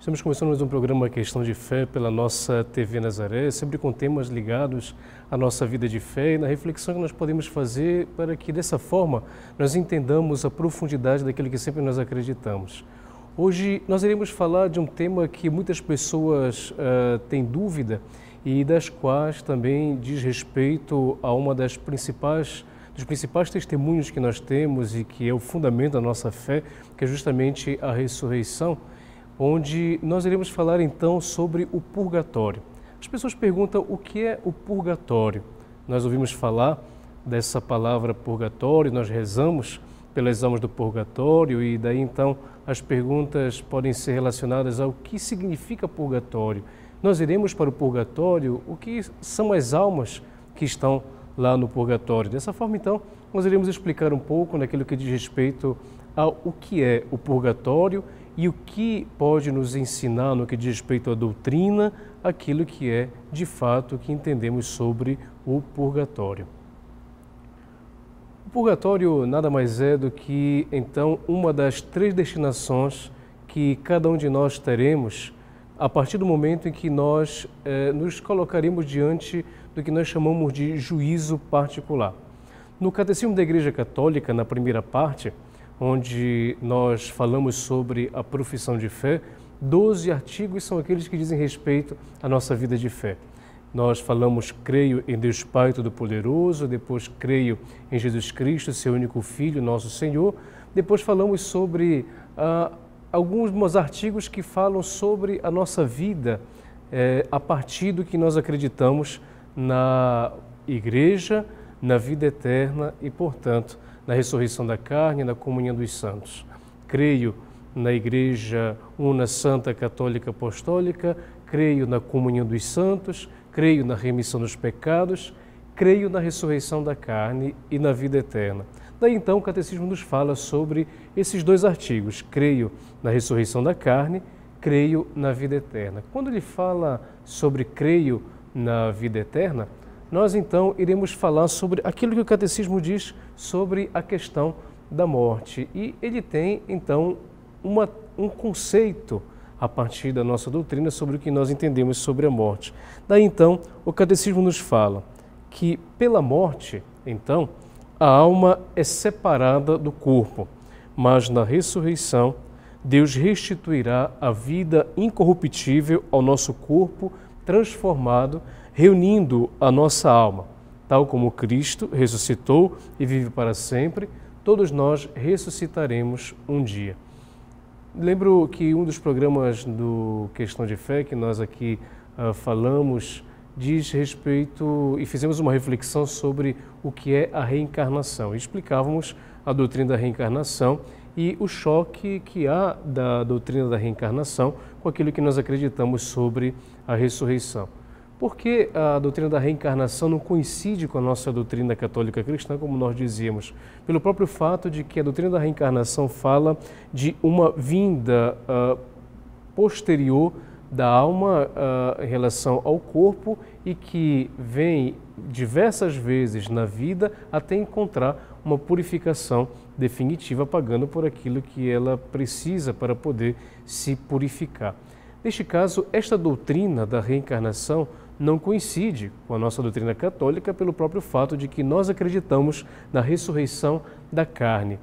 Estamos começando mais um programa Questão de Fé pela nossa TV Nazaré, sempre com temas ligados à nossa vida de fé e na reflexão que nós podemos fazer para que dessa forma nós entendamos a profundidade daquilo que sempre nós acreditamos. Hoje nós iremos falar de um tema que muitas pessoas uh, têm dúvida e das quais também diz respeito a uma das principais dos principais testemunhos que nós temos e que é o fundamento da nossa fé, que é justamente a ressurreição onde nós iremos falar então sobre o purgatório. As pessoas perguntam o que é o purgatório. Nós ouvimos falar dessa palavra purgatório, nós rezamos pelas almas do purgatório e daí então as perguntas podem ser relacionadas ao que significa purgatório. Nós iremos para o purgatório, o que são as almas que estão lá no purgatório. Dessa forma então, nós iremos explicar um pouco naquilo que diz respeito ao que é o purgatório e o que pode nos ensinar no que diz respeito à doutrina, aquilo que é de fato que entendemos sobre o purgatório. O purgatório nada mais é do que então uma das três destinações que cada um de nós teremos a partir do momento em que nós eh, nos colocaremos diante do que nós chamamos de juízo particular. No Catecismo da Igreja Católica, na primeira parte, onde nós falamos sobre a profissão de fé. Doze artigos são aqueles que dizem respeito à nossa vida de fé. Nós falamos, creio em Deus Pai Todo-Poderoso, depois creio em Jesus Cristo, seu único Filho, nosso Senhor. Depois falamos sobre ah, alguns artigos que falam sobre a nossa vida eh, a partir do que nós acreditamos na igreja, na vida eterna e, portanto, na ressurreição da carne, na comunhão dos santos. Creio na Igreja Una Santa Católica Apostólica, creio na comunhão dos santos, creio na remissão dos pecados, creio na ressurreição da carne e na vida eterna. Daí então o Catecismo nos fala sobre esses dois artigos: creio na ressurreição da carne, creio na vida eterna. Quando ele fala sobre creio na vida eterna, nós então iremos falar sobre aquilo que o catecismo diz sobre a questão da morte. E ele tem então uma, um conceito a partir da nossa doutrina sobre o que nós entendemos sobre a morte. Daí então o catecismo nos fala que pela morte, então, a alma é separada do corpo, mas na ressurreição Deus restituirá a vida incorruptível ao nosso corpo transformado reunindo a nossa alma. Tal como Cristo ressuscitou e vive para sempre, todos nós ressuscitaremos um dia. Lembro que um dos programas do Questão de Fé que nós aqui uh, falamos diz respeito e fizemos uma reflexão sobre o que é a reencarnação. explicávamos a doutrina da reencarnação e o choque que há da doutrina da reencarnação com aquilo que nós acreditamos sobre a ressurreição. Por que a doutrina da reencarnação não coincide com a nossa doutrina católica cristã, como nós dizíamos? Pelo próprio fato de que a doutrina da reencarnação fala de uma vinda uh, posterior da alma uh, em relação ao corpo e que vem diversas vezes na vida até encontrar uma purificação definitiva, pagando por aquilo que ela precisa para poder se purificar. Neste caso, esta doutrina da reencarnação não coincide com a nossa doutrina católica pelo próprio fato de que nós acreditamos na ressurreição da carne.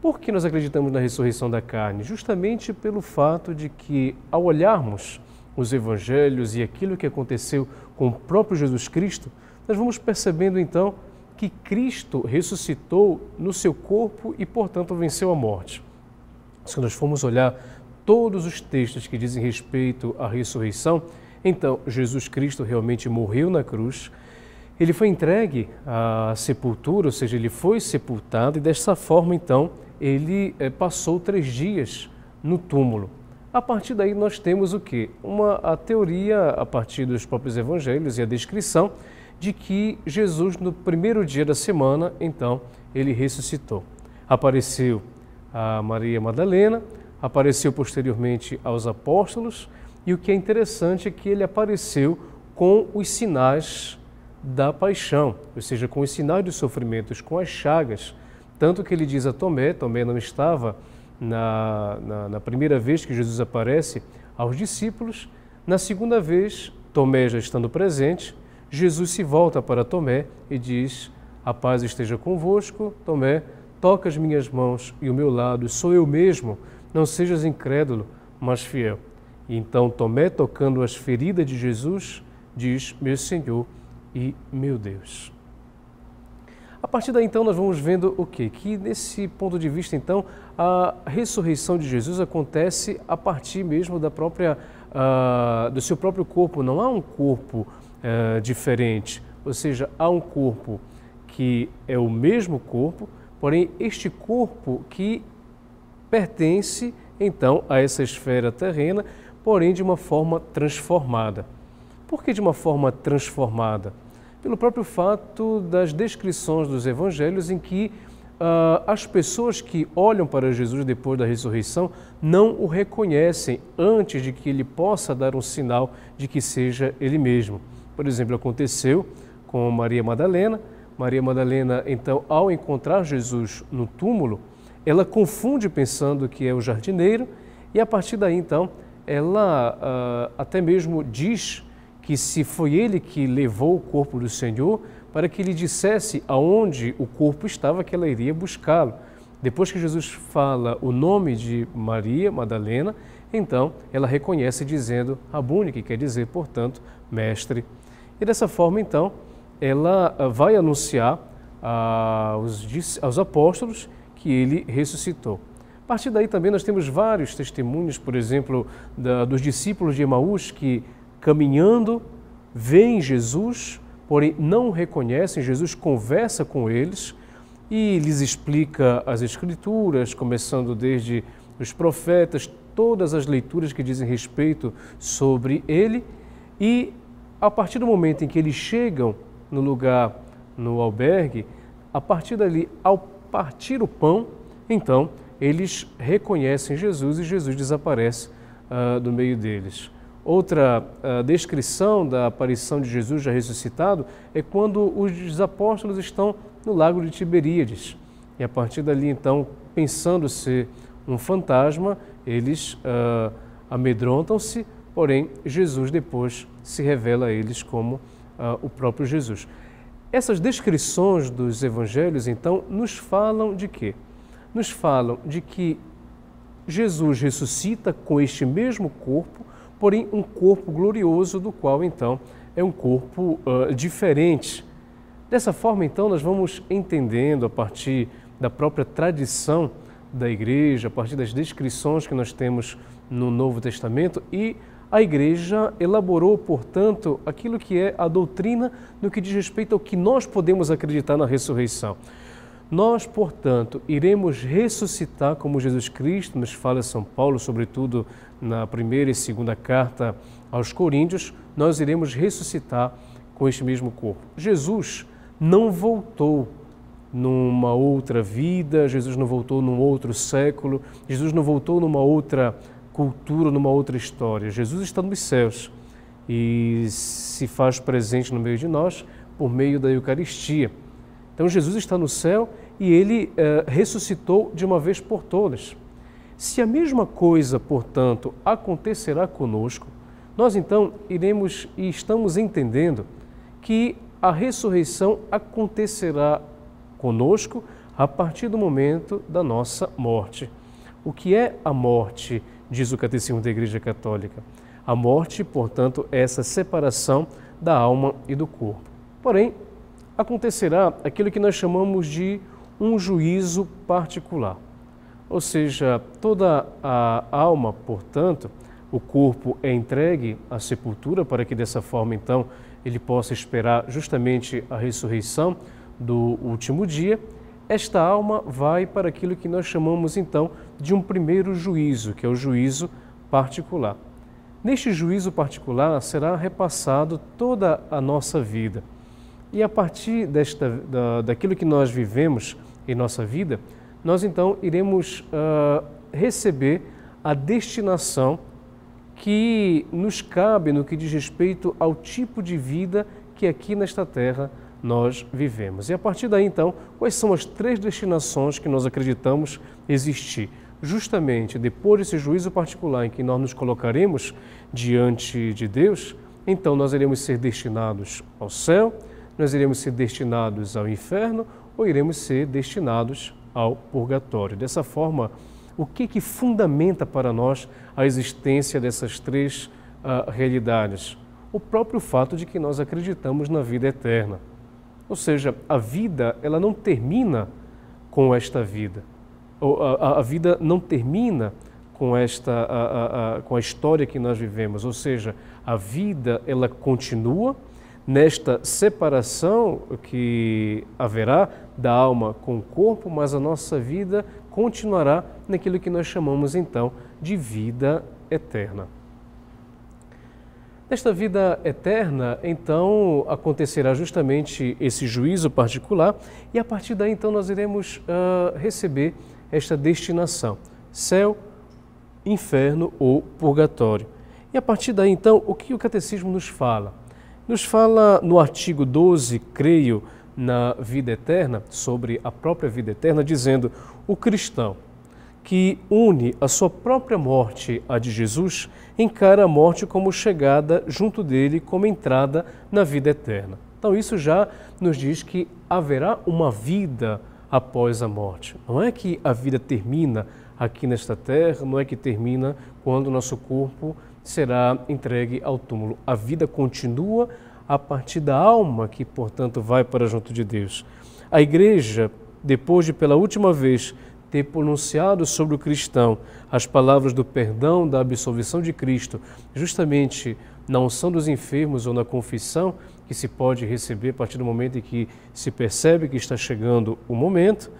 Por que nós acreditamos na ressurreição da carne? Justamente pelo fato de que, ao olharmos os evangelhos e aquilo que aconteceu com o próprio Jesus Cristo, nós vamos percebendo então que Cristo ressuscitou no seu corpo e, portanto, venceu a morte. Se nós formos olhar todos os textos que dizem respeito à ressurreição, então, Jesus Cristo realmente morreu na cruz, ele foi entregue à sepultura, ou seja, ele foi sepultado e dessa forma, então, ele é, passou três dias no túmulo. A partir daí nós temos o que? Uma a teoria a partir dos próprios evangelhos e a descrição de que Jesus no primeiro dia da semana, então, ele ressuscitou. Apareceu a Maria Madalena, apareceu posteriormente aos apóstolos e o que é interessante é que ele apareceu com os sinais da paixão, ou seja, com os sinais dos sofrimentos, com as chagas. Tanto que ele diz a Tomé, Tomé não estava na, na, na primeira vez que Jesus aparece aos discípulos. Na segunda vez, Tomé já estando presente, Jesus se volta para Tomé e diz: A paz esteja convosco, Tomé, toca as minhas mãos e o meu lado, sou eu mesmo, não sejas incrédulo, mas fiel. Então Tomé, tocando as feridas de Jesus, diz: Meu Senhor e meu Deus. A partir daí, então, nós vamos vendo o quê? Que nesse ponto de vista, então, a ressurreição de Jesus acontece a partir mesmo da própria, uh, do seu próprio corpo. Não há um corpo uh, diferente, ou seja, há um corpo que é o mesmo corpo, porém este corpo que pertence então a essa esfera terrena, porém de uma forma transformada. Por que de uma forma transformada? Pelo próprio fato das descrições dos evangelhos em que uh, as pessoas que olham para Jesus depois da ressurreição não o reconhecem antes de que ele possa dar um sinal de que seja ele mesmo. Por exemplo, aconteceu com Maria Madalena. Maria Madalena, então, ao encontrar Jesus no túmulo, ela confunde pensando que é o jardineiro e a partir daí, então, ela uh, até mesmo diz que se foi ele que levou o corpo do Senhor, para que lhe dissesse aonde o corpo estava, que ela iria buscá-lo. Depois que Jesus fala o nome de Maria Madalena, então ela reconhece dizendo Rabuni, que quer dizer, portanto, mestre. E dessa forma, então, ela ah, vai anunciar aos, aos apóstolos que ele ressuscitou. A partir daí também nós temos vários testemunhos, por exemplo, da, dos discípulos de Emaús que caminhando veem Jesus, porém não reconhecem. Jesus conversa com eles e lhes explica as Escrituras, começando desde os profetas, todas as leituras que dizem respeito sobre ele. E a partir do momento em que eles chegam no lugar, no albergue, a partir dali, ao partir o pão, então eles reconhecem Jesus e Jesus desaparece uh, do meio deles. Outra uh, descrição da aparição de Jesus já ressuscitado é quando os apóstolos estão no lago de Tiberíades. E a partir dali, então, pensando ser um fantasma, eles uh, amedrontam-se, porém, Jesus depois se revela a eles como o próprio Jesus. Essas descrições dos evangelhos, então, nos falam de quê? Nos falam de que Jesus ressuscita com este mesmo corpo, porém um corpo glorioso, do qual, então, é um corpo uh, diferente. Dessa forma, então, nós vamos entendendo a partir da própria tradição da igreja, a partir das descrições que nós temos no Novo Testamento e a Igreja elaborou, portanto, aquilo que é a doutrina no que diz respeito ao que nós podemos acreditar na ressurreição. Nós, portanto, iremos ressuscitar como Jesus Cristo nos fala São Paulo, sobretudo na primeira e segunda carta aos Coríntios, nós iremos ressuscitar com este mesmo corpo. Jesus não voltou numa outra vida, Jesus não voltou num outro século, Jesus não voltou numa outra cultura, numa outra história. Jesus está nos céus e se faz presente no meio de nós por meio da Eucaristia. Então Jesus está no céu e ele eh, ressuscitou de uma vez por todas. Se a mesma coisa, portanto, acontecerá conosco, nós então iremos e estamos entendendo que a ressurreição acontecerá conosco a partir do momento da nossa morte. O que é a morte? diz o Catecismo da Igreja Católica. A morte, portanto, é essa separação da alma e do corpo. Porém, acontecerá aquilo que nós chamamos de um juízo particular. Ou seja, toda a alma, portanto, o corpo é entregue à sepultura para que dessa forma, então, ele possa esperar justamente a ressurreição do último dia esta alma vai para aquilo que nós chamamos então de um primeiro juízo, que é o juízo particular. Neste juízo particular será repassado toda a nossa vida. E a partir desta, da, daquilo que nós vivemos em nossa vida, nós então iremos uh, receber a destinação que nos cabe no que diz respeito ao tipo de vida que aqui nesta terra nós vivemos. E a partir daí, então, quais são as três destinações que nós acreditamos existir? justamente depois desse juízo particular em que nós nos colocaremos diante de Deus, então nós iremos ser destinados ao céu, nós iremos ser destinados ao inferno ou iremos ser destinados ao purgatório. Dessa forma, o que, que fundamenta para nós a existência dessas três uh, realidades? O próprio fato de que nós acreditamos na vida eterna. Ou seja, a vida ela não termina com esta vida. A, a vida não termina com esta a, a, com a história que nós vivemos. Ou seja, a vida ela continua nesta separação que haverá da alma com o corpo, mas a nossa vida continuará naquilo que nós chamamos então de vida eterna. Nesta vida eterna, então, acontecerá justamente esse juízo particular e a partir daí, então, nós iremos uh, receber esta destinação: céu, inferno ou purgatório. E a partir daí, então, o que o catecismo nos fala? Nos fala no artigo 12, creio, na vida eterna, sobre a própria vida eterna, dizendo: o cristão que une a sua própria morte à de Jesus, encara a morte como chegada junto dele, como entrada na vida eterna. Então, isso já nos diz que haverá uma vida após a morte. Não é que a vida termina aqui nesta terra, não é que termina quando o nosso corpo será entregue ao túmulo. A vida continua a partir da alma que, portanto, vai para junto de Deus. A igreja, depois de pela última vez ter pronunciado sobre o cristão as palavras do perdão, da absolvição de Cristo, justamente na unção dos enfermos ou na confissão que se pode receber a partir do momento em que se percebe que está chegando o momento,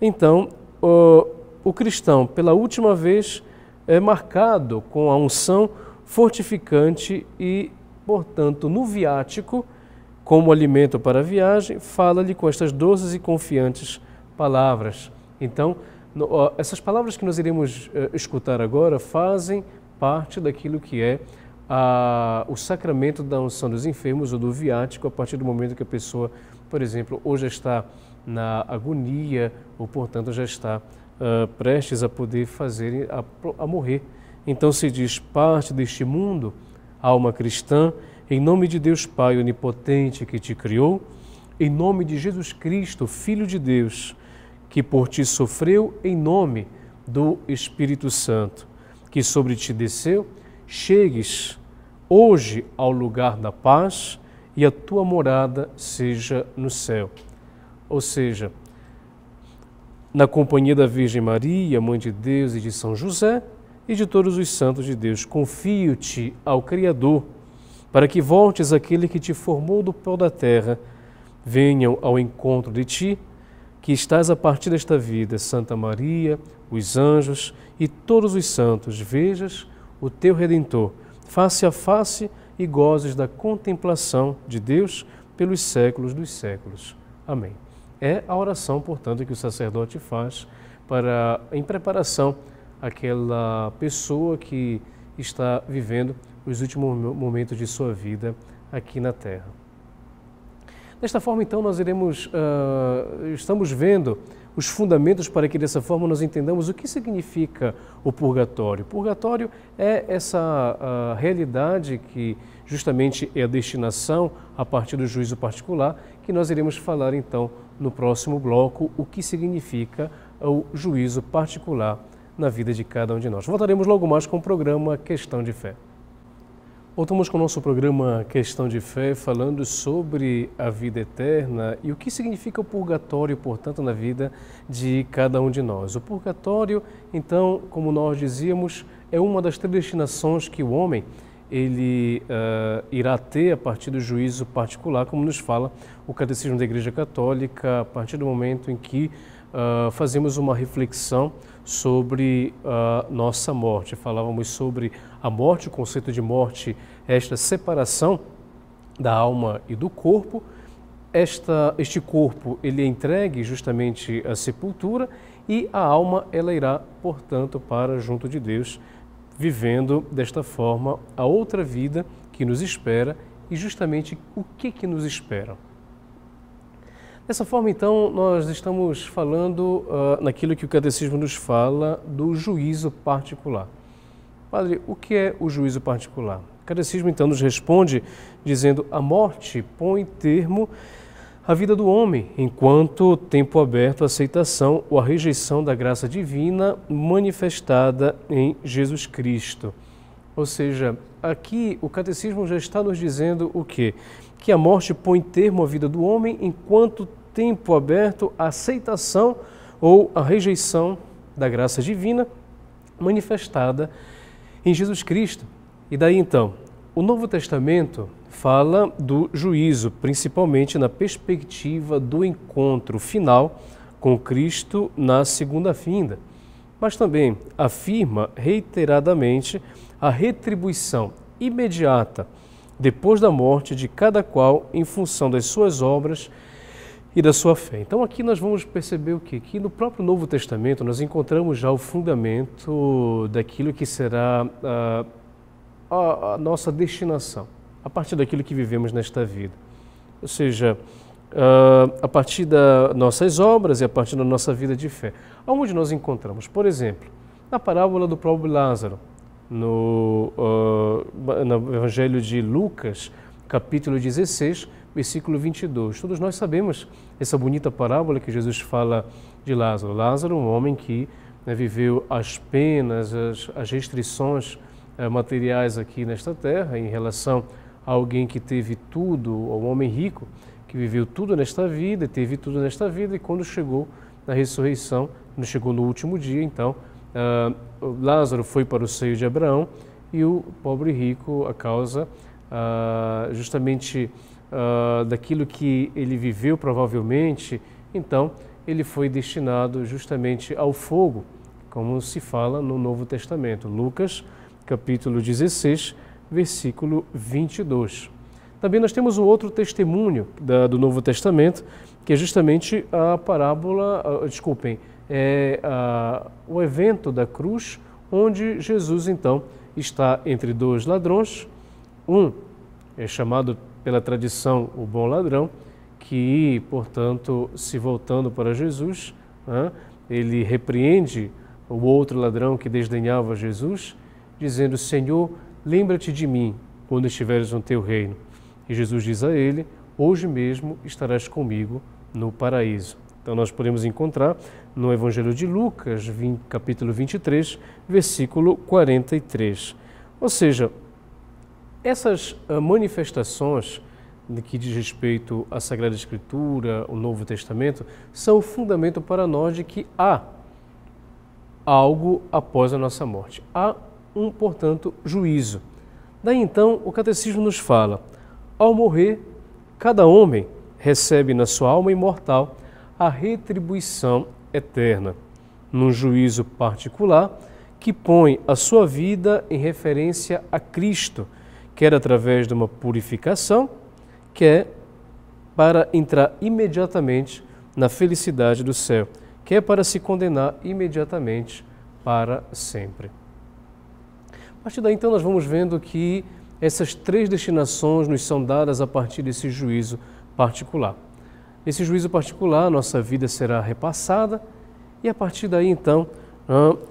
então o, o cristão, pela última vez, é marcado com a unção fortificante e, portanto, no viático, como alimento para a viagem, fala-lhe com estas doces e confiantes palavras. Então, essas palavras que nós iremos eh, escutar agora fazem parte daquilo que é a, o sacramento da unção dos enfermos ou do viático a partir do momento que a pessoa, por exemplo, ou já está na agonia ou, portanto, já está uh, prestes a poder fazer, a, a morrer. Então se diz parte deste mundo, alma cristã, em nome de Deus Pai onipotente que te criou, em nome de Jesus Cristo, Filho de Deus, que por ti sofreu em nome do Espírito Santo, que sobre ti desceu, chegues hoje ao lugar da paz e a tua morada seja no céu. Ou seja, na companhia da Virgem Maria, Mãe de Deus e de São José e de todos os santos de Deus, confio-te ao Criador, para que voltes aquele que te formou do pó da terra, venham ao encontro de ti que estás a partir desta vida, Santa Maria, os anjos e todos os santos, vejas o teu Redentor, face a face e gozes da contemplação de Deus pelos séculos dos séculos. Amém. É a oração, portanto, que o sacerdote faz para em preparação àquela pessoa que está vivendo os últimos momentos de sua vida aqui na terra. Desta forma, então, nós iremos, uh, estamos vendo os fundamentos para que dessa forma nós entendamos o que significa o purgatório. O purgatório é essa uh, realidade que justamente é a destinação a partir do juízo particular, que nós iremos falar então no próximo bloco o que significa o juízo particular na vida de cada um de nós. Voltaremos logo mais com o programa Questão de Fé. Voltamos com o nosso programa Questão de Fé, falando sobre a vida eterna e o que significa o purgatório, portanto, na vida de cada um de nós. O purgatório, então, como nós dizíamos, é uma das três destinações que o homem ele uh, irá ter a partir do juízo particular, como nos fala o Catecismo da Igreja Católica, a partir do momento em que uh, fazemos uma reflexão sobre a nossa morte. Falávamos sobre a morte, o conceito de morte, esta separação da alma e do corpo. Esta, este corpo ele é entregue justamente à sepultura e a alma ela irá, portanto, para junto de Deus, vivendo desta forma a outra vida que nos espera e justamente o que que nos espera. Dessa forma, então, nós estamos falando uh, naquilo que o Catecismo nos fala do juízo particular. Padre, o que é o juízo particular? O Catecismo, então, nos responde dizendo: a morte põe termo à vida do homem, enquanto tempo aberto à aceitação ou à rejeição da graça divina manifestada em Jesus Cristo. Ou seja, aqui o catecismo já está nos dizendo o quê? Que a morte põe termo à vida do homem enquanto tempo aberto à aceitação ou à rejeição da graça divina manifestada em Jesus Cristo. E daí então, o Novo Testamento fala do juízo, principalmente na perspectiva do encontro final com Cristo na segunda vinda, mas também afirma reiteradamente a retribuição imediata depois da morte de cada qual em função das suas obras e da sua fé. Então aqui nós vamos perceber o quê? Que no próprio Novo Testamento nós encontramos já o fundamento daquilo que será a, ah, a, a nossa destinação, a partir daquilo que vivemos nesta vida. Ou seja, uh, a partir das nossas obras e a partir da nossa vida de fé. Aonde nós encontramos? Por exemplo, na parábola do pobre Lázaro no, uh, no Evangelho de Lucas, capítulo 16, versículo 22. Todos nós sabemos essa bonita parábola que Jesus fala de Lázaro. Lázaro, um homem que né, viveu as penas, as, as restrições uh, materiais aqui nesta terra em relação a alguém que teve tudo, um homem rico que viveu tudo nesta vida, teve tudo nesta vida e quando chegou na ressurreição, chegou no último dia, então Uh, Lázaro foi para o seio de Abraão e o pobre rico, a causa uh, justamente uh, daquilo que ele viveu provavelmente, então ele foi destinado justamente ao fogo, como se fala no Novo Testamento. Lucas, capítulo 16, versículo 22. Também nós temos um outro testemunho da, do Novo Testamento, que é justamente a parábola, desculpem, é o evento da cruz, onde Jesus então está entre dois ladrões. Um é chamado pela tradição o bom ladrão, que, portanto, se voltando para Jesus, ele repreende o outro ladrão que desdenhava Jesus, dizendo: Senhor, lembra-te de mim quando estiveres no teu reino. E Jesus diz a ele: Hoje mesmo estarás comigo no paraíso. Então, nós podemos encontrar no Evangelho de Lucas, 20, capítulo 23, versículo 43. Ou seja, essas ah, manifestações que diz respeito à Sagrada Escritura, o Novo Testamento, são o fundamento para nós de que há algo após a nossa morte. Há um, portanto, juízo. Daí então, o Catecismo nos fala: ao morrer, cada homem recebe na sua alma imortal a retribuição eterna, num juízo particular que põe a sua vida em referência a Cristo, quer através de uma purificação, quer para entrar imediatamente na felicidade do céu, quer para se condenar imediatamente para sempre. A partir daí, então, nós vamos vendo que essas três destinações nos são dadas a partir desse juízo particular. Nesse juízo particular, nossa vida será repassada e a partir daí, então,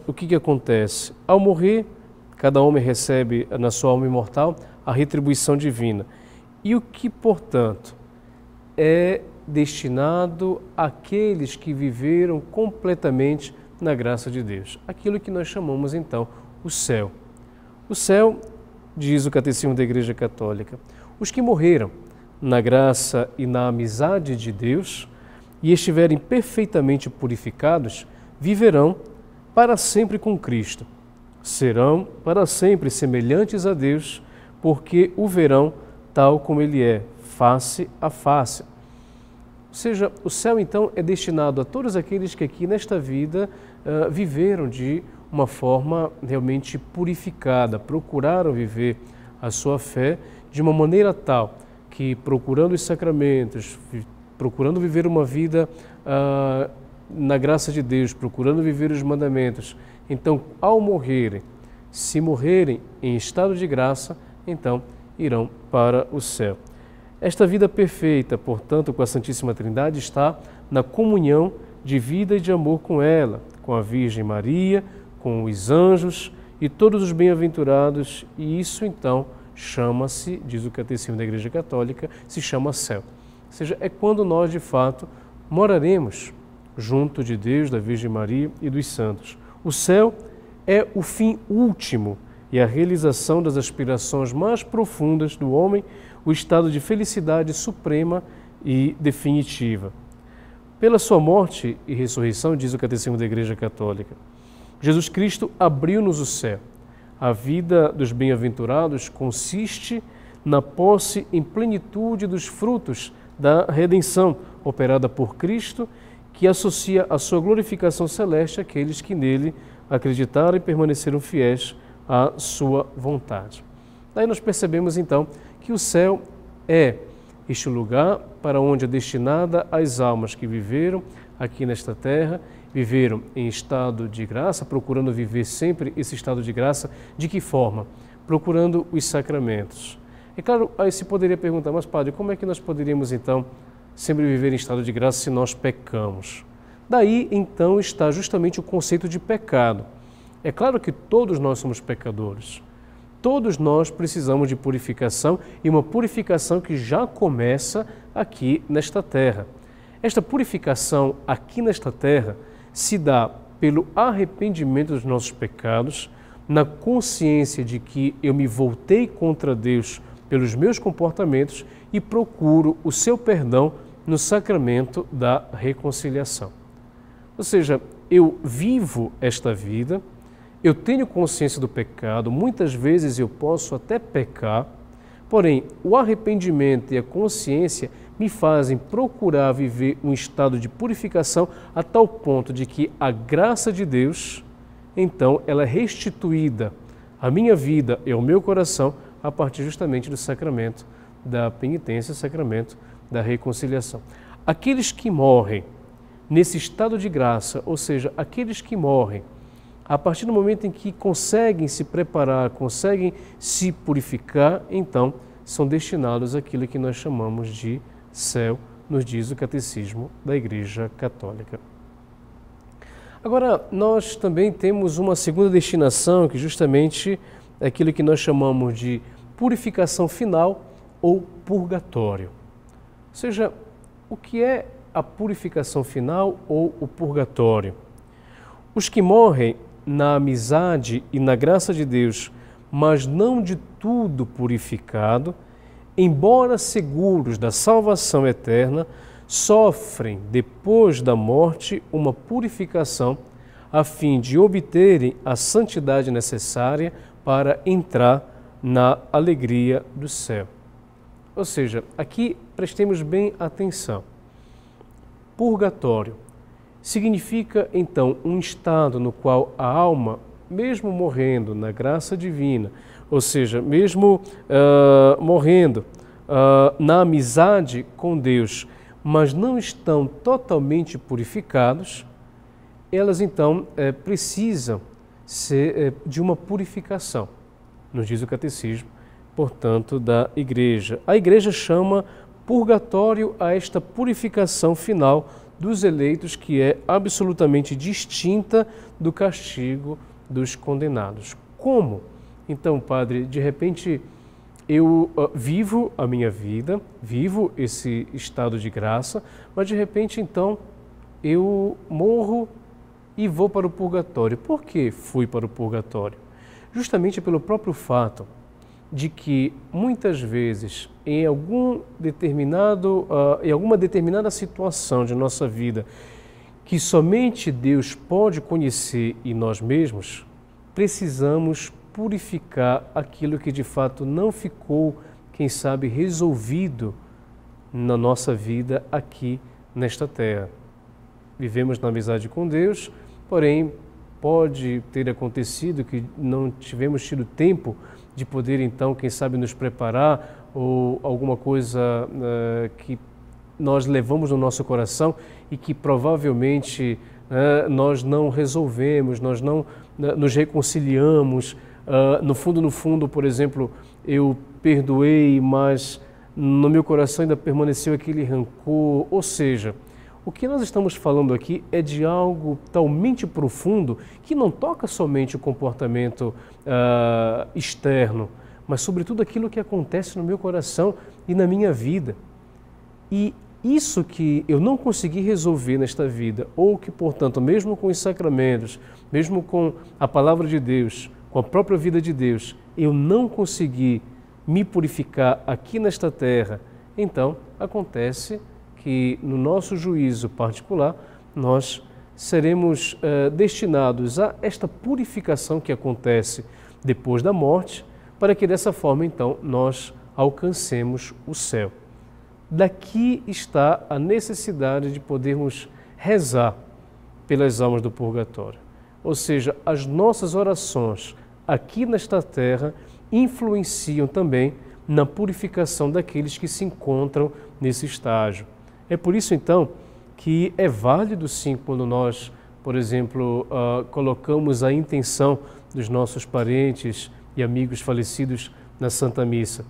o que, que acontece? Ao morrer, cada homem recebe na sua alma imortal a retribuição divina. E o que, portanto, é destinado àqueles que viveram completamente na graça de Deus. Aquilo que nós chamamos, então, o céu. O céu, diz o Catecismo da Igreja Católica, os que morreram na graça e na amizade de Deus e estiverem perfeitamente purificados, viverão para sempre com Cristo. Serão para sempre semelhantes a Deus, porque o verão tal como ele é, face a face. Ou seja, o céu então é destinado a todos aqueles que aqui nesta vida uh, viveram de uma forma realmente purificada, procuraram viver a sua fé de uma maneira tal que procurando os sacramentos, procurando viver uma vida uh, na graça de Deus, procurando viver os mandamentos, então, ao morrerem, se morrerem em estado de graça, então irão para o céu. Esta vida perfeita, portanto, com a Santíssima Trindade, está na comunhão de vida e de amor com ela, com a Virgem Maria, com os anjos e todos os bem-aventurados, e isso então chama-se, diz o Catecismo da Igreja Católica, se chama céu. Ou seja, é quando nós de fato moraremos junto de Deus, da Virgem Maria e dos santos. O céu é o fim último e a realização das aspirações mais profundas do homem, o estado de felicidade suprema e definitiva. Pela sua morte e ressurreição, diz o Catecismo da Igreja Católica, Jesus Cristo abriu-nos o céu. A vida dos bem-aventurados consiste na posse em plenitude dos frutos da redenção operada por Cristo, que associa a sua glorificação celeste àqueles que nele acreditaram e permaneceram fiéis à sua vontade. Daí nós percebemos então que o céu é este lugar para onde é destinada as almas que viveram aqui nesta terra, viveram em estado de graça, procurando viver sempre esse estado de graça. De que forma? Procurando os sacramentos. É claro, aí se poderia perguntar, mas padre, como é que nós poderíamos então sempre viver em estado de graça se nós pecamos? Daí então está justamente o conceito de pecado. É claro que todos nós somos pecadores. Todos nós precisamos de purificação e uma purificação que já começa aqui nesta terra. Esta purificação aqui nesta terra se dá pelo arrependimento dos nossos pecados, na consciência de que eu me voltei contra Deus pelos meus comportamentos e procuro o seu perdão no sacramento da reconciliação. Ou seja, eu vivo esta vida eu tenho consciência do pecado, muitas vezes eu posso até pecar, porém o arrependimento e a consciência me fazem procurar viver um estado de purificação a tal ponto de que a graça de Deus, então, ela é restituída à minha vida e ao meu coração a partir justamente do sacramento da penitência, sacramento da reconciliação. Aqueles que morrem nesse estado de graça, ou seja, aqueles que morrem a partir do momento em que conseguem se preparar, conseguem se purificar, então são destinados àquilo que nós chamamos de céu, nos diz o Catecismo da Igreja Católica. Agora, nós também temos uma segunda destinação, que justamente é aquilo que nós chamamos de purificação final ou purgatório. Ou seja, o que é a purificação final ou o purgatório? Os que morrem na amizade e na graça de Deus, mas não de tudo purificado, embora seguros da salvação eterna, sofrem depois da morte uma purificação a fim de obterem a santidade necessária para entrar na alegria do céu. Ou seja, aqui prestemos bem atenção. Purgatório Significa, então, um estado no qual a alma, mesmo morrendo na graça divina, ou seja, mesmo uh, morrendo uh, na amizade com Deus, mas não estão totalmente purificados, elas então eh, precisam ser, eh, de uma purificação, nos diz o catecismo, portanto, da igreja. A igreja chama purgatório a esta purificação final dos eleitos que é absolutamente distinta do castigo dos condenados. Como? Então, padre, de repente eu uh, vivo a minha vida, vivo esse estado de graça, mas de repente então eu morro e vou para o purgatório. Por que fui para o purgatório? Justamente pelo próprio fato de que muitas vezes em algum determinado uh, em alguma determinada situação de nossa vida que somente Deus pode conhecer em nós mesmos, precisamos purificar aquilo que de fato não ficou, quem sabe, resolvido na nossa vida aqui nesta terra. Vivemos na amizade com Deus, porém pode ter acontecido que não tivemos tido tempo de poder então, quem sabe, nos preparar ou alguma coisa uh, que nós levamos no nosso coração e que provavelmente uh, nós não resolvemos, nós não uh, nos reconciliamos. no fundo, no fundo, por exemplo, eu perdoei, mas no meu coração ainda permaneceu aquele rancor. Ou seja, o que nós estamos falando aqui é de algo talmente profundo que não toca somente o comportamento uh, externo, mas sobretudo aquilo que acontece no meu coração e na minha vida. E isso que eu não consegui resolver nesta vida, ou que, portanto, mesmo com os sacramentos, mesmo com a palavra de Deus, com a própria vida de Deus, eu não consegui me purificar aqui nesta terra, então acontece que no nosso juízo particular nós seremos uh, destinados a esta purificação que acontece depois da morte, para que dessa forma então nós alcancemos o céu. Daqui está a necessidade de podermos rezar pelas almas do purgatório. Ou seja, as nossas orações aqui nesta terra influenciam também na purificação daqueles que se encontram nesse estágio. É por isso então que é válido sim quando nós, por exemplo, uh, colocamos a intenção dos nossos parentes e amigos falecidos na Santa Missa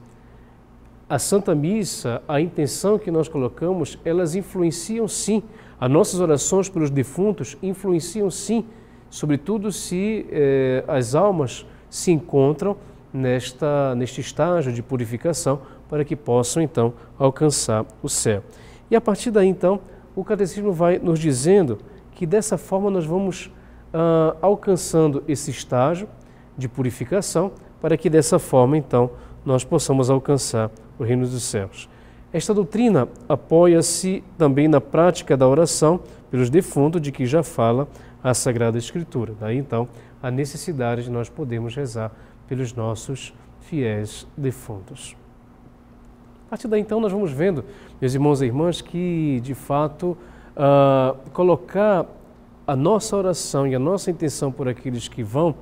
a Santa Missa, a intenção que nós colocamos, elas influenciam sim. As nossas orações pelos defuntos influenciam sim, sobretudo se eh, as almas se encontram nesta, neste estágio de purificação para que possam então alcançar o céu. E a partir daí então, o Catecismo vai nos dizendo que dessa forma nós vamos ah, alcançando esse estágio de purificação para que dessa forma então nós possamos alcançar o reino dos céus. Esta doutrina apoia-se também na prática da oração pelos defuntos, de que já fala a Sagrada Escritura. Daí então a necessidade de nós podermos rezar pelos nossos fiéis defuntos. A partir daí então nós vamos vendo, meus irmãos e irmãs, que de fato uh, colocar a nossa oração e a nossa intenção por aqueles que vão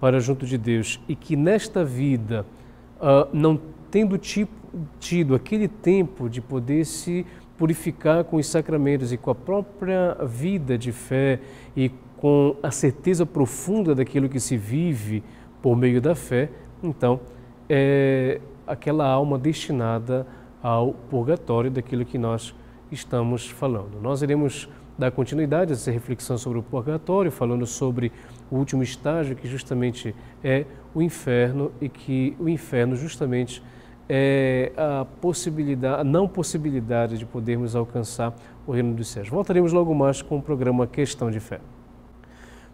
para junto de Deus e que nesta vida uh, não tendo tipo, tido aquele tempo de poder se purificar com os sacramentos e com a própria vida de fé e com a certeza profunda daquilo que se vive por meio da fé, então é aquela alma destinada ao purgatório daquilo que nós estamos falando. Nós iremos dar continuidade a essa reflexão sobre o purgatório, falando sobre o último estágio, que justamente é o inferno e que o inferno justamente é, a possibilidade, a não possibilidade de podermos alcançar o reino dos céus. Voltaremos logo mais com o programa Questão de Fé.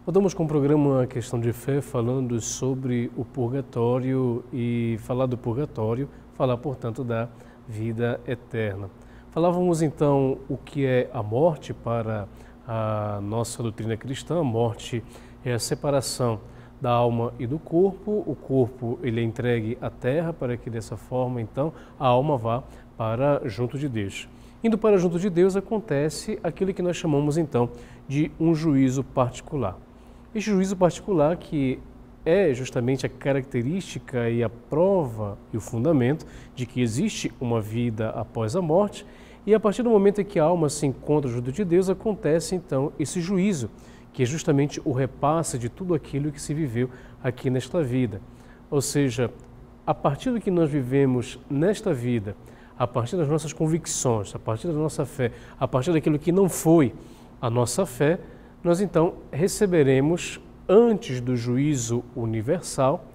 Voltamos com o programa Questão de Fé falando sobre o purgatório e falar do purgatório, falar, portanto, da vida eterna. Falávamos então o que é a morte para a nossa doutrina cristã. A morte é a separação da alma e do corpo. O corpo ele é entregue à terra para que dessa forma então a alma vá para junto de Deus. Indo para junto de Deus acontece aquilo que nós chamamos então de um juízo particular. Este juízo particular que é justamente a característica e a prova e o fundamento de que existe uma vida após a morte, e a partir do momento em que a alma se encontra junto de Deus, acontece então esse juízo que é justamente o repasse de tudo aquilo que se viveu aqui nesta vida. Ou seja, a partir do que nós vivemos nesta vida, a partir das nossas convicções, a partir da nossa fé, a partir daquilo que não foi a nossa fé, nós então receberemos, antes do juízo universal,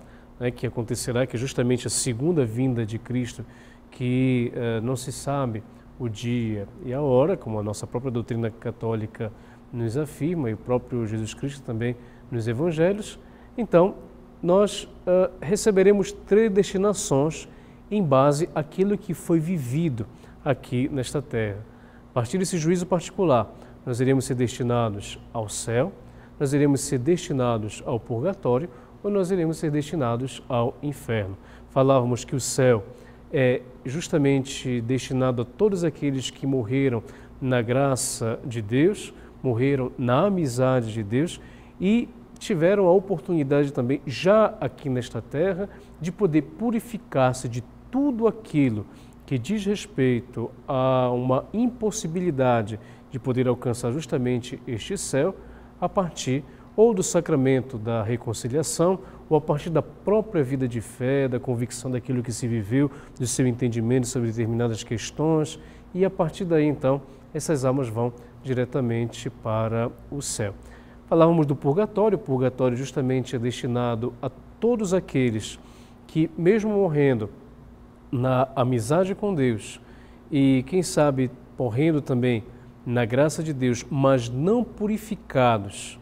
né, que acontecerá, que é justamente a segunda vinda de Cristo, que uh, não se sabe o dia e a hora, como a nossa própria doutrina católica nos afirma, e o próprio Jesus Cristo também nos evangelhos, então nós uh, receberemos três destinações em base àquilo que foi vivido aqui nesta terra. A partir desse juízo particular, nós iremos ser destinados ao céu, nós iremos ser destinados ao purgatório ou nós iremos ser destinados ao inferno. Falávamos que o céu é justamente destinado a todos aqueles que morreram na graça de Deus, morreram na amizade de Deus e tiveram a oportunidade também, já aqui nesta terra, de poder purificar-se de tudo aquilo que diz respeito a uma impossibilidade de poder alcançar justamente este céu a partir ou do sacramento da reconciliação, ou a partir da própria vida de fé, da convicção daquilo que se viveu, do seu entendimento sobre determinadas questões, e a partir daí então essas almas vão diretamente para o céu. Falávamos do purgatório, o purgatório justamente é destinado a todos aqueles que, mesmo morrendo na amizade com Deus e, quem sabe, morrendo também na graça de Deus, mas não purificados,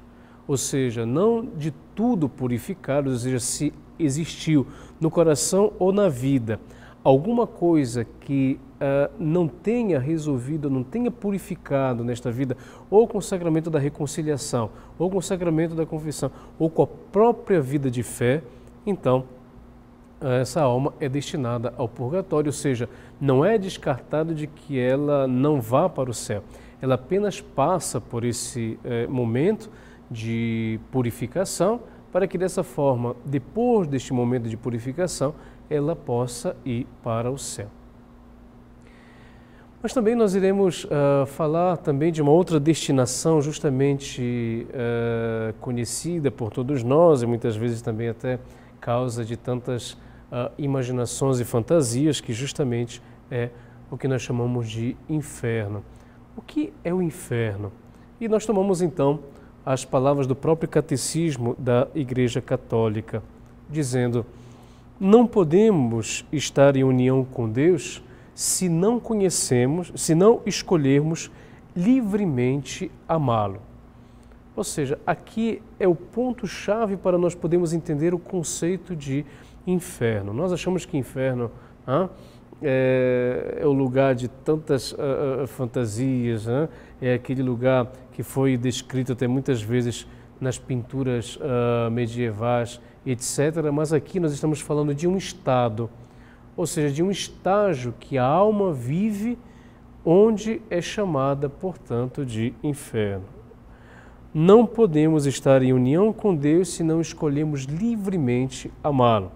ou seja, não de tudo purificados, ou seja, se existiu no coração ou na vida alguma coisa que uh, não tenha resolvido, não tenha purificado nesta vida, ou com o sacramento da reconciliação, ou com o sacramento da confissão, ou com a própria vida de fé, então essa alma é destinada ao purgatório, ou seja, não é descartado de que ela não vá para o céu. Ela apenas passa por esse eh, momento de purificação, para que dessa forma, depois deste momento de purificação, ela possa ir para o céu. Mas também nós iremos uh, falar também de uma outra destinação justamente uh, conhecida por todos nós e muitas vezes também até causa de tantas uh, imaginações e fantasias que justamente é o que nós chamamos de inferno. O que é o inferno? E nós tomamos então as palavras do próprio catecismo da Igreja Católica, dizendo: não podemos estar em união com Deus se não conhecemos, se não escolhermos livremente amá-lo. Ou seja, aqui é o ponto-chave para nós podermos entender o conceito de inferno. Nós achamos que inferno ah, é, é, o lugar de tantas uh, fantasias, ah, é aquele lugar que foi descrito até muitas vezes nas pinturas medievais, etc. Mas aqui nós estamos falando de um estado ou seja, de um estágio que a alma vive, onde é chamada, portanto, de inferno. Não podemos estar em união com Deus se não escolhemos livremente amá-lo.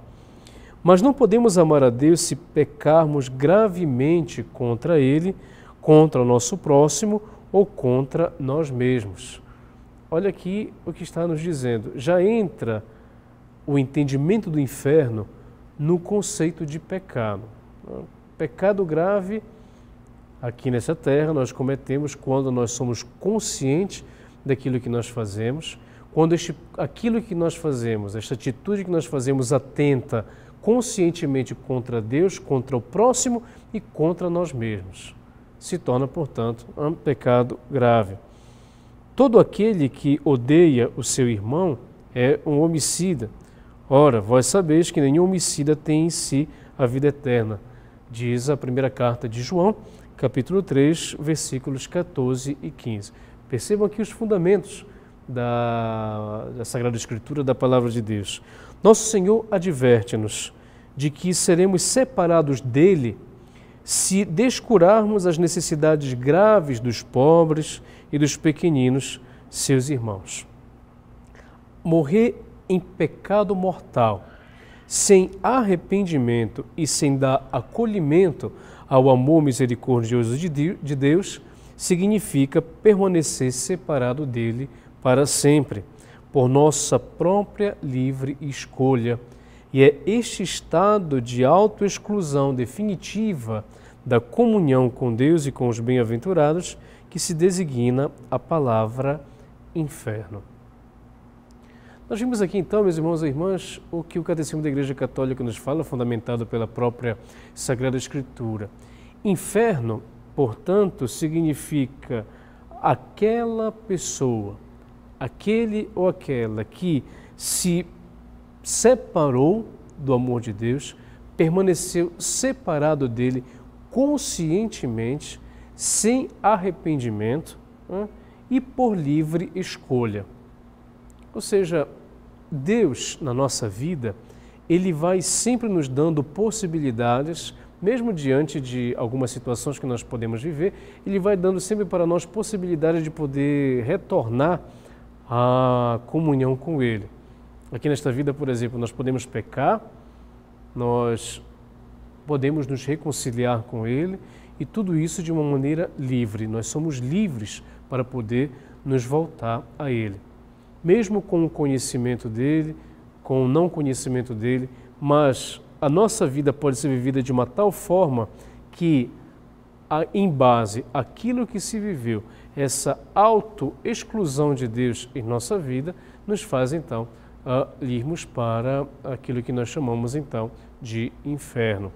Mas não podemos amar a Deus se pecarmos gravemente contra Ele, contra o nosso próximo ou contra nós mesmos. Olha aqui o que está nos dizendo. Já entra o entendimento do inferno no conceito de pecado. Pecado grave aqui nessa terra nós cometemos quando nós somos conscientes daquilo que nós fazemos, quando este, aquilo que nós fazemos, esta atitude que nós fazemos atenta conscientemente contra Deus, contra o próximo e contra nós mesmos. Se torna, portanto, um pecado grave. Todo aquele que odeia o seu irmão é um homicida. Ora, vós sabeis que nenhum homicida tem em si a vida eterna, diz a primeira carta de João, capítulo 3, versículos 14 e 15. Percebam aqui os fundamentos da, da Sagrada Escritura, da Palavra de Deus. Nosso Senhor adverte-nos de que seremos separados dele se descurarmos as necessidades graves dos pobres e dos pequeninos, seus irmãos. Morrer em pecado mortal, sem arrependimento e sem dar acolhimento ao amor misericordioso de Deus, significa permanecer separado dele para sempre, por nossa própria livre escolha. E é este estado de autoexclusão definitiva da comunhão com Deus e com os bem-aventurados que se designa a palavra inferno. Nós vimos aqui então, meus irmãos e irmãs, o que o Catecismo da Igreja Católica nos fala, fundamentado pela própria Sagrada Escritura. Inferno, portanto, significa aquela pessoa, aquele ou aquela que se separou do amor de Deus, permaneceu separado dele conscientemente, sem arrependimento né, e por livre escolha. Ou seja, Deus na nossa vida, ele vai sempre nos dando possibilidades, mesmo diante de algumas situações que nós podemos viver, ele vai dando sempre para nós possibilidades de poder retornar à comunhão com ele. Aqui nesta vida, por exemplo, nós podemos pecar, nós podemos nos reconciliar com ele e tudo isso de uma maneira livre. Nós somos livres para poder nos voltar a ele. Mesmo com o conhecimento dele, com o não conhecimento dele, mas a nossa vida pode ser vivida de uma tal forma que, em base aquilo que se viveu, essa auto-exclusão de Deus em nossa vida, nos faz então irmos para aquilo que nós chamamos então de inferno.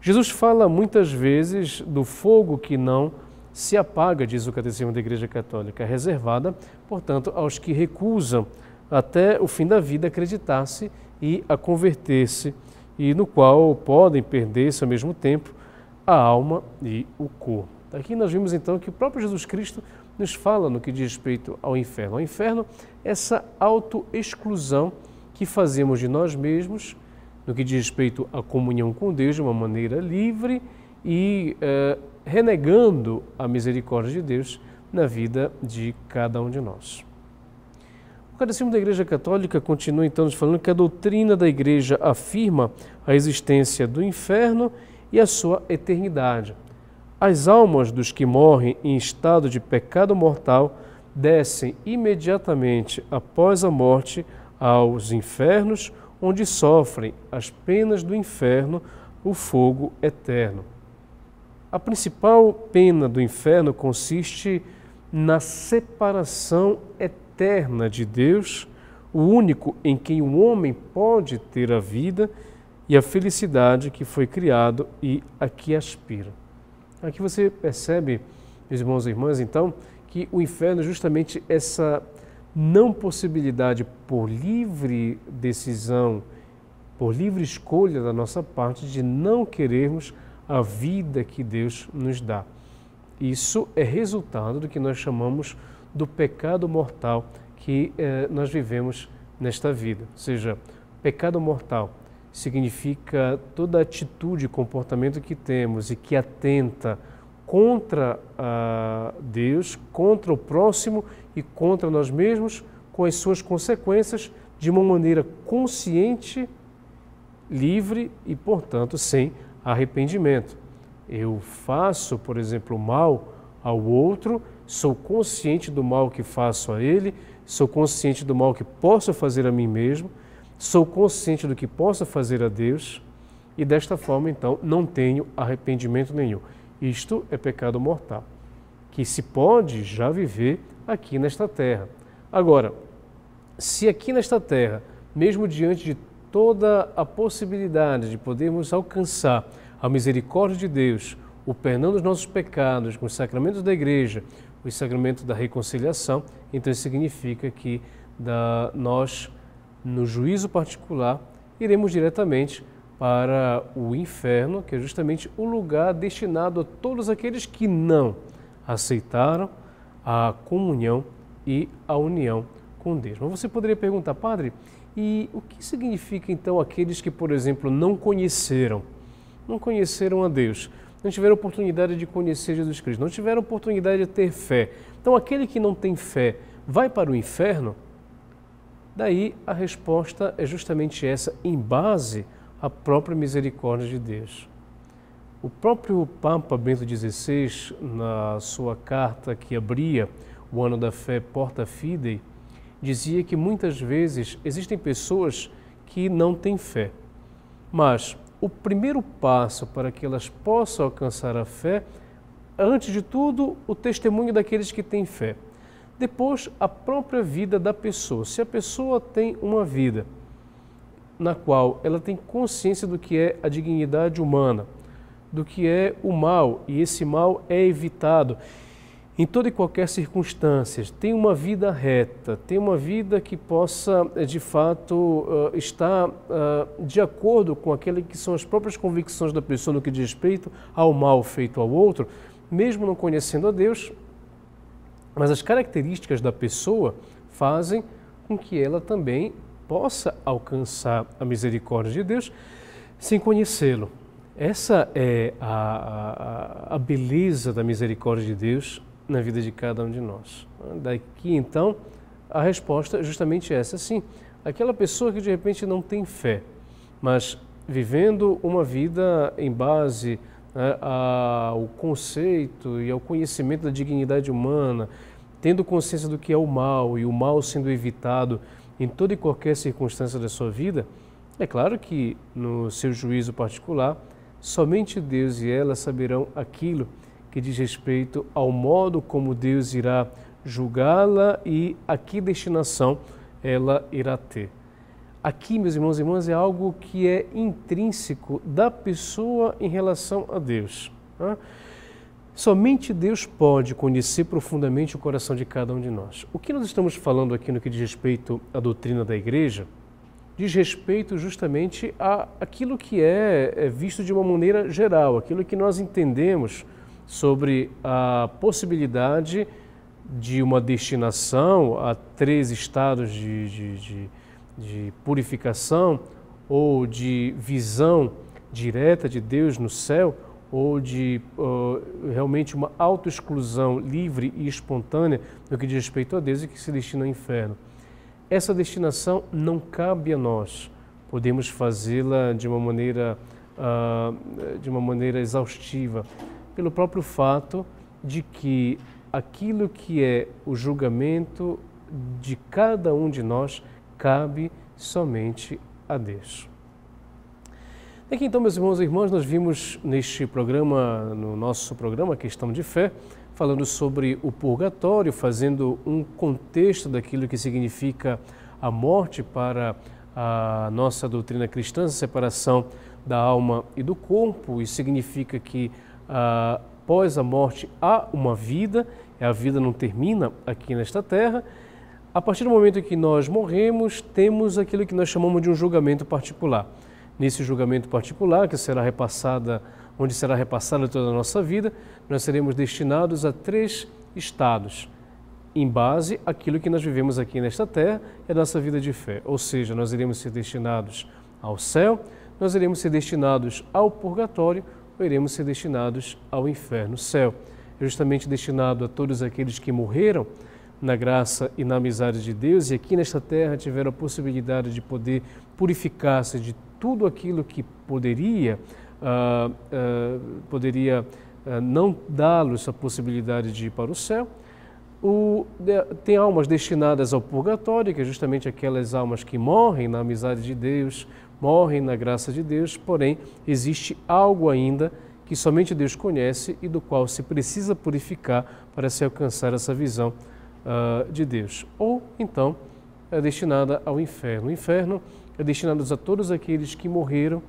Jesus fala muitas vezes do fogo que não se apaga, diz o Catecismo da Igreja Católica, reservada, portanto, aos que recusam até o fim da vida acreditar-se e a converter-se, e no qual podem perder-se ao mesmo tempo a alma e o corpo. Aqui nós vimos então que o próprio Jesus Cristo nos fala no que diz respeito ao inferno. O inferno, essa auto-exclusão que fazemos de nós mesmos, no que diz respeito à comunhão com Deus de uma maneira livre e eh, renegando a misericórdia de Deus na vida de cada um de nós. O Catecismo da Igreja Católica continua então nos falando que a doutrina da Igreja afirma a existência do inferno e a sua eternidade. As almas dos que morrem em estado de pecado mortal descem imediatamente após a morte aos infernos, onde sofrem as penas do inferno, o fogo eterno. A principal pena do inferno consiste na separação eterna de Deus, o único em quem o homem pode ter a vida e a felicidade que foi criado e a que aspira. Aqui você percebe, meus irmãos e irmãs, então, que o inferno é justamente essa não possibilidade por livre decisão, por livre escolha da nossa parte de não querermos a vida que Deus nos dá. Isso é resultado do que nós chamamos do pecado mortal que eh, nós vivemos nesta vida. Ou seja, pecado mortal significa toda atitude e comportamento que temos e que atenta contra uh, Deus, contra o próximo e contra nós mesmos, com as suas consequências, de uma maneira consciente, livre e, portanto, sem arrependimento. Eu faço, por exemplo, mal ao outro, sou consciente do mal que faço a ele, sou consciente do mal que posso fazer a mim mesmo sou consciente do que posso fazer a Deus e desta forma, então, não tenho arrependimento nenhum. Isto é pecado mortal, que se pode já viver aqui nesta terra. Agora, se aqui nesta terra, mesmo diante de toda a possibilidade de podermos alcançar a misericórdia de Deus, o perdão dos nossos pecados, com os sacramentos da igreja, os sacramentos da reconciliação, então isso significa que da, nós no juízo particular, iremos diretamente para o inferno, que é justamente o lugar destinado a todos aqueles que não aceitaram a comunhão e a união com Deus. Mas você poderia perguntar, padre, e o que significa então aqueles que, por exemplo, não conheceram, não conheceram a Deus, não tiveram oportunidade de conhecer Jesus Cristo, não tiveram oportunidade de ter fé? Então, aquele que não tem fé vai para o inferno? Daí a resposta é justamente essa, em base à própria misericórdia de Deus. O próprio Papa Bento XVI, na sua carta que abria o ano da fé Porta Fidei, dizia que muitas vezes existem pessoas que não têm fé, mas o primeiro passo para que elas possam alcançar a fé, antes de tudo, o testemunho daqueles que têm fé. Depois, a própria vida da pessoa. Se a pessoa tem uma vida na qual ela tem consciência do que é a dignidade humana, do que é o mal, e esse mal é evitado em toda e qualquer circunstância, tem uma vida reta, tem uma vida que possa, eh, de fato, eh, estar eh, de acordo com aquelas que são as próprias convicções da pessoa no que diz respeito ao mal feito ao outro, mesmo não conhecendo a Deus, mas as características da pessoa fazem com que ela também possa alcançar a misericórdia de Deus sem conhecê-lo. Essa é a, a, a, beleza da misericórdia de Deus na vida de cada um de nós. Daqui então, a resposta é justamente essa: sim, aquela pessoa que de repente não tem fé, mas vivendo uma vida em base né, ao conceito e ao conhecimento da dignidade humana, tendo consciência do que é o mal e o mal sendo evitado em toda e qualquer circunstância da sua vida, é claro que no seu juízo particular, somente Deus e ela saberão aquilo que diz respeito ao modo como Deus irá julgá-la e a que destinação ela irá ter. Aqui, meus irmãos e irmãs, é algo que é intrínseco da pessoa em relação a Deus. Tá? Somente Deus pode conhecer profundamente o coração de cada um de nós. O que nós estamos falando aqui no que diz respeito à doutrina da igreja, diz respeito justamente a aquilo que é, é visto de uma maneira geral, aquilo que nós entendemos sobre a possibilidade de uma destinação a três estados de, de, de de purificação ou de visão direta de Deus no céu ou de uh, realmente uma autoexclusão livre e espontânea no que diz respeito a Deus e que se destina ao inferno. Essa destinação não cabe a nós. Podemos fazê-la de uma maneira uh, de uma maneira exaustiva pelo próprio fato de que aquilo que é o julgamento de cada um de nós cabe somente a Deus. Aqui então, meus irmãos e irmãs, nós vimos neste programa, no nosso programa Questão de Fé, falando sobre o purgatório, fazendo um contexto daquilo que significa a morte para a nossa doutrina cristã, a separação da alma e do corpo, e significa que após a morte há uma vida, a vida não termina aqui nesta terra, a partir do momento em que nós morremos, temos aquilo que nós chamamos de um julgamento particular. Nesse julgamento particular, que será repassada, onde será repassada toda a nossa vida, nós seremos destinados a três estados, em base àquilo que nós vivemos aqui nesta terra, é a nossa vida de fé. Ou seja, nós iremos ser destinados ao céu, nós iremos ser destinados ao purgatório, ou iremos ser destinados ao inferno. Céu é justamente destinado a todos aqueles que morreram na graça e na amizade de Deus e aqui nesta terra tiveram a possibilidade de poder purificar-se de tudo aquilo que poderia uh, uh, poderia uh, não dá-los a possibilidade de ir para o céu. O, tem almas destinadas ao purgatório, que é justamente aquelas almas que morrem na amizade de Deus, morrem na graça de Deus, porém existe algo ainda que somente Deus conhece e do qual se precisa purificar para se alcançar essa visão uh, de Deus. Ou então é destinada ao inferno. O inferno é destinado a todos aqueles que morreram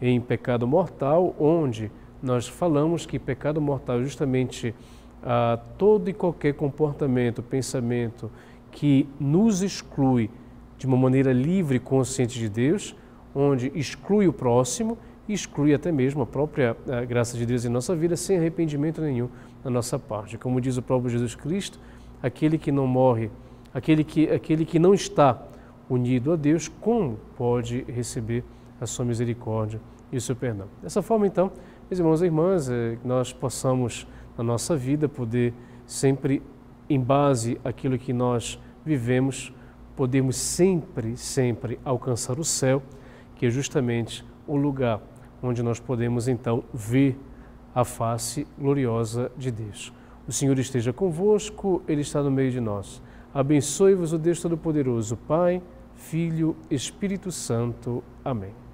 em pecado mortal, onde nós falamos que pecado mortal é justamente uh, todo e qualquer comportamento, pensamento que nos exclui de uma maneira livre e consciente de Deus, onde exclui o próximo exclui até mesmo a própria a uh, graça de Deus em nossa vida sem arrependimento nenhum da nossa parte. Como diz o próprio Jesus Cristo, aquele que não morre, aquele que, aquele que não está unido a Deus, como pode receber a sua misericórdia e o seu perdão? Dessa forma, então, meus irmãos e irmãs, eh, nós possamos, na nossa vida, poder sempre, em base àquilo que nós vivemos, podemos sempre, sempre alcançar o céu, que é justamente o lugar onde nós podemos, então, ver a face gloriosa de Deus. O Senhor esteja convosco, Ele está no meio de nós. Abençoe-vos o Deus Todo-Poderoso, Pai, Filho, Espírito Santo. Amém.